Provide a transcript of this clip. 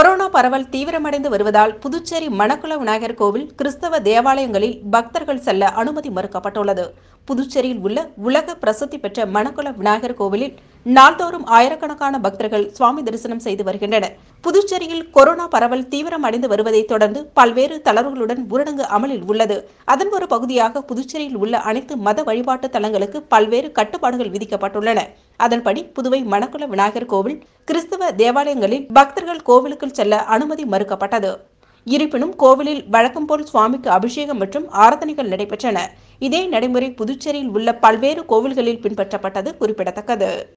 Corona பரவல் தீவிரமடைந்து வருவதால் புதுச்சேரி மணக்குள விநாயகர் கோவில் கிறிஸ்தவ தேவாலயங்களில் பக்தர்கள் செல்ல அனுமதி மறுக்கப்பட்டுள்ளது. புதுச்சேரியில் உள்ள உலக பிரசித்தி பெற்ற மணக்குள விநாயகர் கோவிலில் நாள்தோறும் ஆயிரக்கணக்கான பக்தர்கள் சுவாமி தரிசனம் செய்து வருகின்றனர். புதுச்சேரியில் கொரோனா பரவல் தீவிரமடைந்து வருவதை தொடர்ந்து பல்வேறு தளர்வுகளுடன் ஊரடங்கு அமலில் உள்ளது. அதன் ஒரு பகுதியாக புதுச்சேரியில் உள்ள அனைத்து மத வழிபாட்டு தலங்களுக்கு பல்வேறு கட்டுப்பாடுகள் விதிக்கப்பட்டுள்ளன. அதன்படி புதுவை மணக்குள விநாயகர் கோவில் கிறிஸ்தவ தேவாலயங்களில் பக்தர்கள் கோவிலுக்குள் செல்ல அனுமதி மறுக்கப்பட்டது. இருப்பினும் கோவிலில் வழக்கம் போல் சுவாமிக்கு அபிஷேகம் மற்றும் ஆராதனைகள் நடைபெற்றன. இதே நடைமுறை புதுச்சேரியில் உள்ள பல்வேறு கோவில்களில் பின்பற்றப்பட்டது குறிப்பிடத்தக்கது.